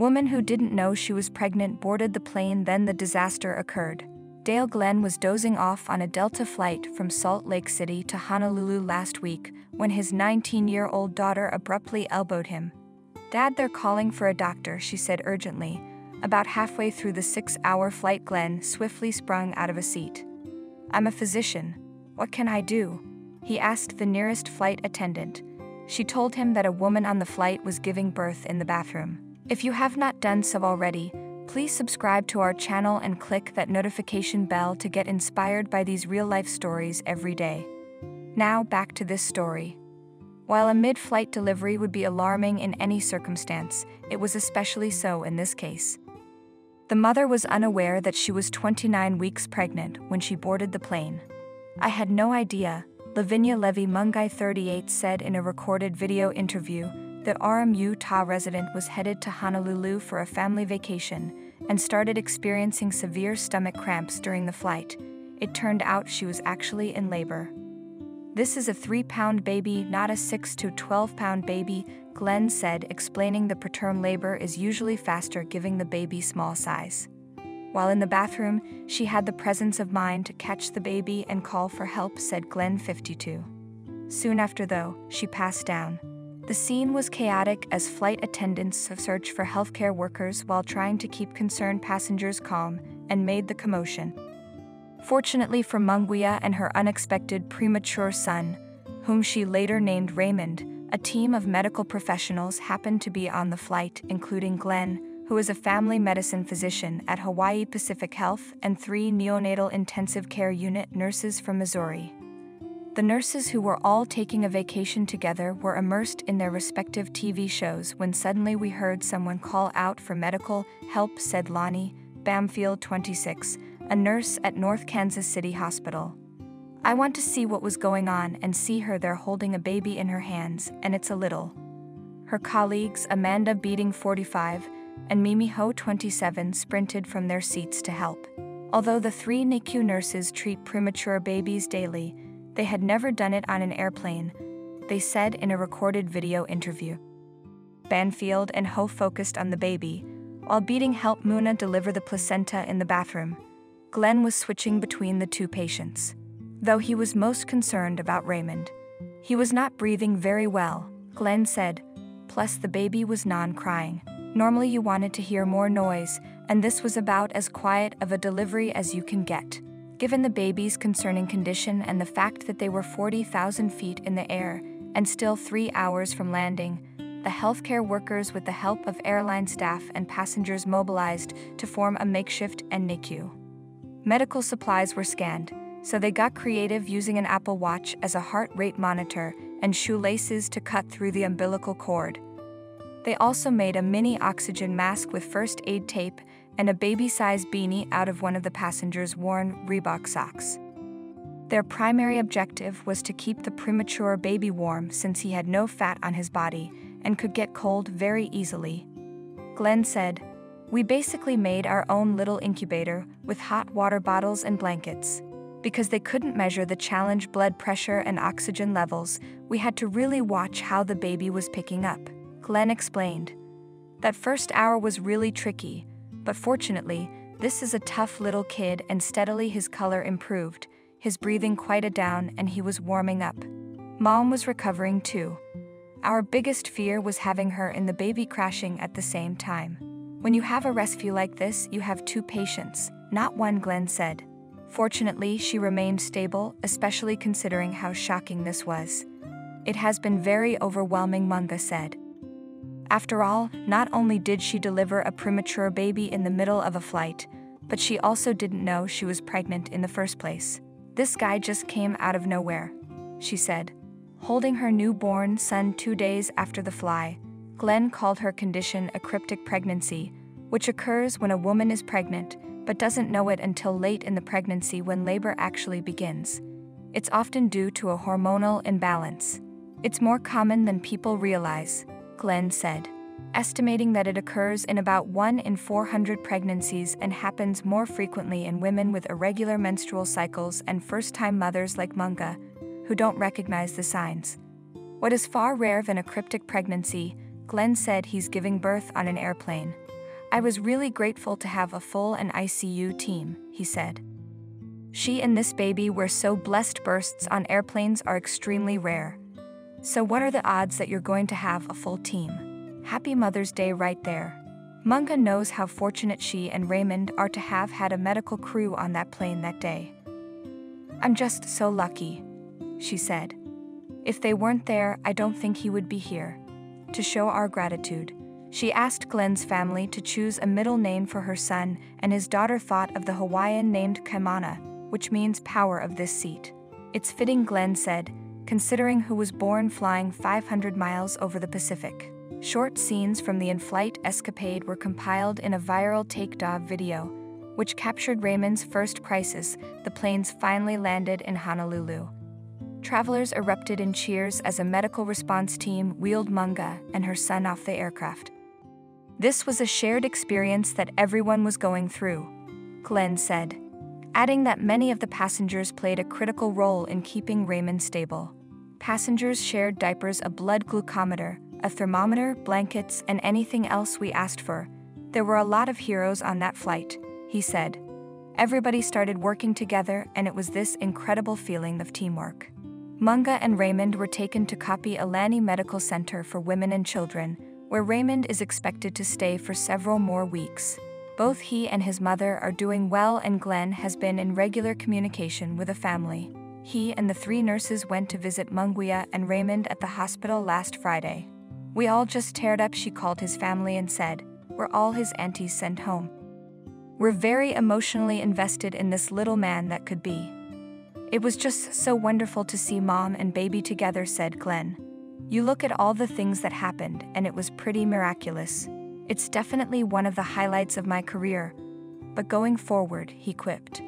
Woman who didn't know she was pregnant boarded the plane, then the disaster occurred. Dale Glenn was dozing off on a Delta flight from Salt Lake City to Honolulu last week when his 19 year old daughter abruptly elbowed him. Dad, they're calling for a doctor, she said urgently. About halfway through the six hour flight, Glenn swiftly sprung out of a seat. I'm a physician. What can I do? He asked the nearest flight attendant. She told him that a woman on the flight was giving birth in the bathroom. If you have not done so already, please subscribe to our channel and click that notification bell to get inspired by these real life stories every day. Now, back to this story. While a mid flight delivery would be alarming in any circumstance, it was especially so in this case. The mother was unaware that she was 29 weeks pregnant when she boarded the plane. I had no idea, Lavinia Lavi Mounga 38 said in a recorded video interview. The RMU Utah resident was headed to Honolulu for a family vacation and started experiencing severe stomach cramps during the flight. It turned out she was actually in labor. This is a 3 pound baby, not a 6 to 12 pound baby, Glenn said, explaining the preterm labor is usually faster giving the baby small size. While in the bathroom, she had the presence of mind to catch the baby and call for help, said Glenn 52. Soon after, though, she passed down. The scene was chaotic as flight attendants searched for healthcare workers while trying to keep concerned passengers calm and made the commotion. Fortunately for Munguia and her unexpected premature son, whom she later named Raymond, a team of medical professionals happened to be on the flight, including Glenn, who is a family medicine physician at Hawaii Pacific Health, and three neonatal intensive care unit nurses from Missouri. The nurses who were all taking a vacation together were immersed in their respective TV shows when suddenly we heard someone call out for medical help, said Lani Bamfield, 26, a nurse at North Kansas City Hospital. I want to see what was going on and see her there holding a baby in her hands, and it's a little. Her colleagues, Amanda Beeding 45 and Mimi Ho 27, sprinted from their seats to help. Although the three NICU nurses treat premature babies daily, they had never done it on an airplane, they said in a recorded video interview. Bamfield and Ho focused on the baby, while Beeding helped Muna deliver the placenta in the bathroom. Glenn was switching between the two patients. Though he was most concerned about Raymond. He was not breathing very well, Glenn said, plus the baby was non crying. Normally, you wanted to hear more noise, and this was about as quiet of a delivery as you can get. Given the baby's concerning condition and the fact that they were 40,000 feet in the air and still three hours from landing, the healthcare workers, with the help of airline staff and passengers, mobilized to form a makeshift NICU. Medical supplies were scanned, so they got creative using an Apple Watch as a heart rate monitor and shoelaces to cut through the umbilical cord. They also made a mini oxygen mask with first aid tape and a baby sized beanie out of one of the passengers' worn Reebok socks. Their primary objective was to keep the premature baby warm since he had no fat on his body and could get cold very easily. Glenn said, we basically made our own little incubator with hot water bottles and blankets. Because they couldn't measure the challenge blood pressure and oxygen levels, we had to really watch how the baby was picking up. Glenn explained. That first hour was really tricky, but fortunately, this is a tough little kid and steadily his color improved, his breathing quieted down, and he was warming up. Mom was recovering too. Our biggest fear was having her and the baby crashing at the same time. When you have a rescue like this, you have two patients, not one, Glenn said. Fortunately, she remained stable, especially considering how shocking this was. It has been very overwhelming, Mounga said. After all, not only did she deliver a premature baby in the middle of a flight, but she also didn't know she was pregnant in the first place. This guy just came out of nowhere, she said. Holding her newborn son two days after the fly, Glenn called her condition a cryptic pregnancy, which occurs when a woman is pregnant but doesn't know it until late in the pregnancy when labor actually begins. It's often due to a hormonal imbalance. It's more common than people realize, Glenn said, estimating that it occurs in about 1 in 400 pregnancies and happens more frequently in women with irregular menstrual cycles and first time mothers like Mounga, who don't recognize the signs. What is far rarer than a cryptic pregnancy Glenn said he's giving birth on an airplane. I was really grateful to have a full NICU team, he said. She and this baby were so blessed bursts on airplanes are extremely rare. So what are the odds that you're going to have a full team? Happy Mother's Day right there. Mounga knows how fortunate she and Raymond are to have had a medical crew on that plane that day. I'm just so lucky, she said. If they weren't there, I don't think he would be here. To show our gratitude, she asked Glenn's family to choose a middle name for her son, and his daughter thought of the Hawaiian named Kaimana, which means power of this seat. It's fitting, Glenn said, considering who was born flying 500 miles over the Pacific. Short scenes from the in flight escapade were compiled in a viral takeoff video, which captured Raymond's first crisis the planes finally landed in Honolulu. Travelers erupted in cheers as a medical response team wheeled Mounga and her son off the aircraft. This was a shared experience that everyone was going through, Glenn said, adding that many of the passengers played a critical role in keeping Raymond stable. Passengers shared diapers, a blood glucometer, a thermometer, blankets, and anything else we asked for. There were a lot of heroes on that flight, he said. Everybody started working together, and it was this incredible feeling of teamwork. Mounga and Raymond were taken to Kapiolani Medical Center for Women and Children, where Raymond is expected to stay for several more weeks. Both he and his mother are doing well, and Glenn has been in regular communication with the family. He and the three nurses went to visit Munguia and Raymond at the hospital last Friday. We all just teared up, she called his family and said, We're all his aunties sent home. We're very emotionally invested in this little man that could be. It was just so wonderful to see mom and baby together, said Glenn. You look at all the things that happened, and it was pretty miraculous. It's definitely one of the highlights of my career. But going forward, he quipped.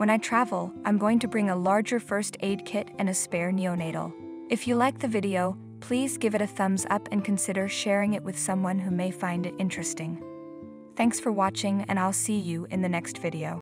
When I travel, I'm going to bring a larger first aid kit and a spare neonatal. If you like the video, please give it a thumbs up and consider sharing it with someone who may find it interesting. Thanks for watching, and I'll see you in the next video.